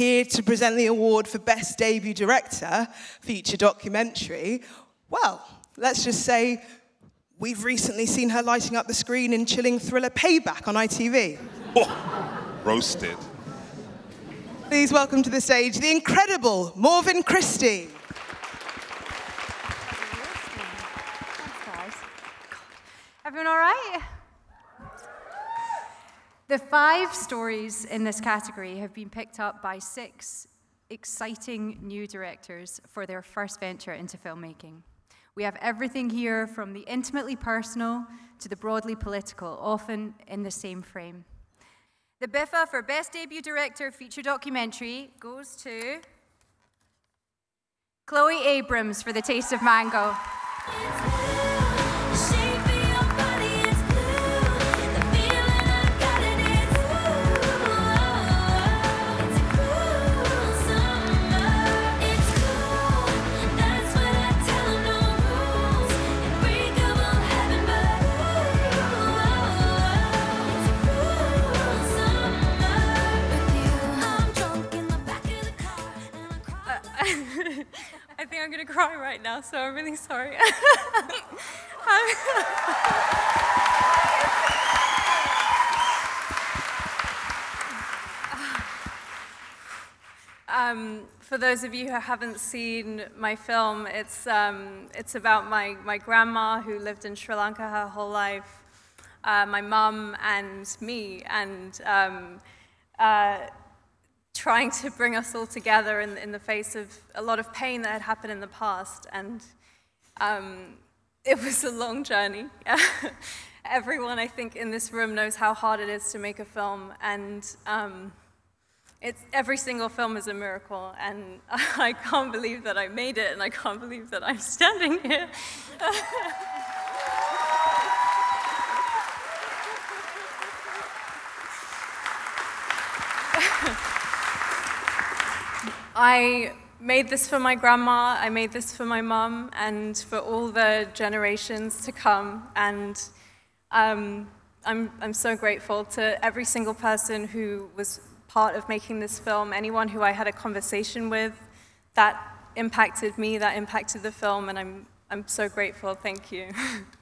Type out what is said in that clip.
here to present the award for Best Debut Director, feature documentary, well, let's just say we've recently seen her lighting up the screen in chilling thriller Payback on ITV. Oh, roasted. Please welcome to the stage the incredible Morven Christie. Everyone all right? The five stories in this category have been picked up by six exciting new directors for their first venture into filmmaking. We have everything here from the intimately personal to the broadly political, often in the same frame. The BIFA for Best Debut Director Feature Documentary goes to Chloe Abrahams for The Taste of Mango. I think I'm gonna cry right now, so I'm really sorry. um, for those of you who haven't seen my film, it's, um, it's about my, my grandma who lived in Sri Lanka her whole life, uh, my mum and me, and um, uh, trying to bring us all together in, in, the face of a lot of pain that had happened in the past. And um, it was a long journey. Everyone, I think, in this room knows how hard it is to make a film. And um, it's, every single film is a miracle. And I can't believe that I made it, and I can't believe that I'm standing here. I made this for my grandma, I made this for my mum, and for all the generations to come. And um, I'm, I'm so grateful to every single person who was part of making this film, anyone who I had a conversation with, that impacted me, that impacted the film, and I'm, I'm so grateful. Thank you.